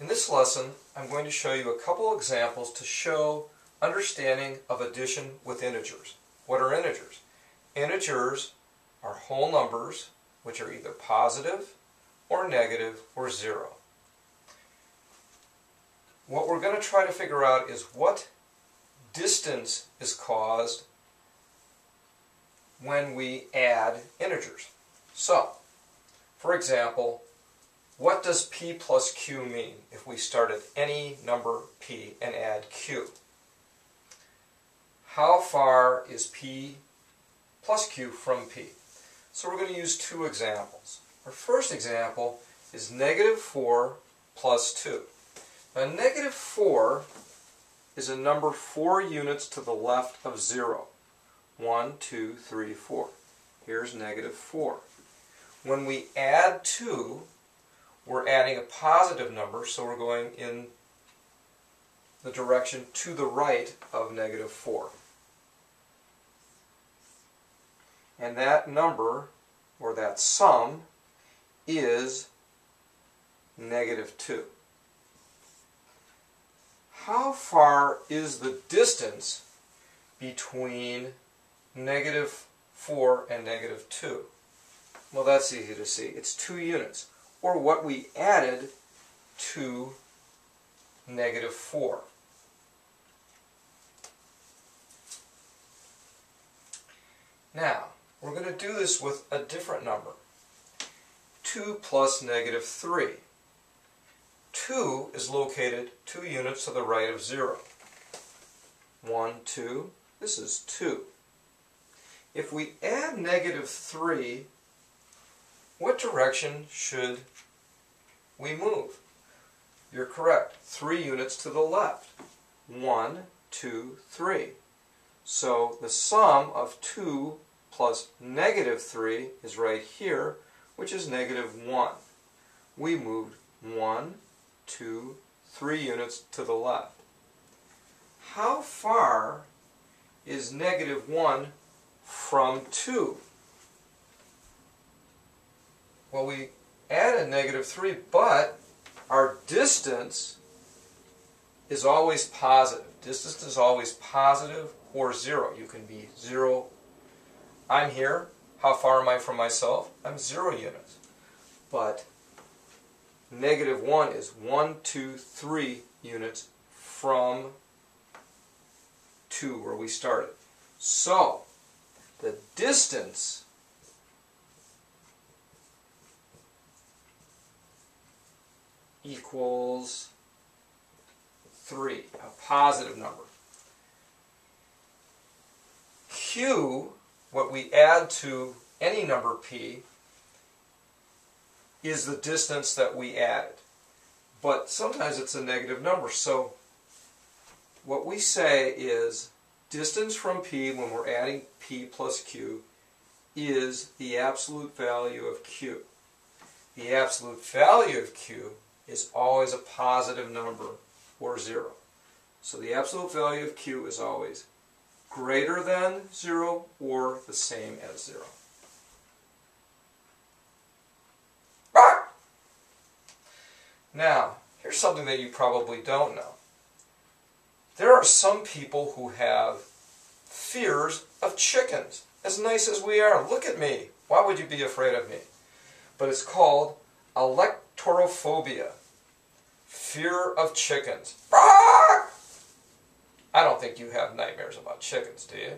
In this lesson, I'm going to show you a couple examples to show understanding of addition with integers. What are integers? Integers are whole numbers which are either positive or negative or zero. What we're going to try to figure out is what distance is caused when we add integers. So, for example, what does p plus q mean if we start at any number p and add q? How far is p plus q from p? So we're going to use two examples. Our first example is negative 4 plus 2. Now negative 4 is a number 4 units to the left of 0. 1, 2, 3, 4. Here's negative 4. When we add 2, we're adding a positive number, so we're going in the direction to the right of negative 4. And that number, or that sum, is negative 2. How far is the distance between negative 4 and negative 2? Well, that's easy to see. It's 2 units or what we added to negative 4. Now, we're going to do this with a different number. 2 plus negative 3. 2 is located 2 units to the right of 0. 1, 2, this is 2. If we add negative 3 what direction should we move? You're correct. Three units to the left. One, two, three. So the sum of 2 plus negative 3 is right here, which is negative 1. We moved one, two, three units to the left. How far is negative 1 from 2? Well, we added negative 3, but our distance is always positive. Distance is always positive or 0. You can be 0. I'm here. How far am I from myself? I'm 0 units. But negative 1 is 1, 2, 3 units from 2 where we started. So, the distance equals 3, a positive number. Q, what we add to any number p, is the distance that we added. But sometimes it's a negative number, so what we say is distance from p when we're adding p plus q is the absolute value of q. The absolute value of q is always a positive number or 0. So the absolute value of q is always greater than 0 or the same as 0. Now, here's something that you probably don't know. There are some people who have fears of chickens. As nice as we are, look at me. Why would you be afraid of me? But it's called alektorophobia. Fear of chickens. I don't think you have nightmares about chickens, do you?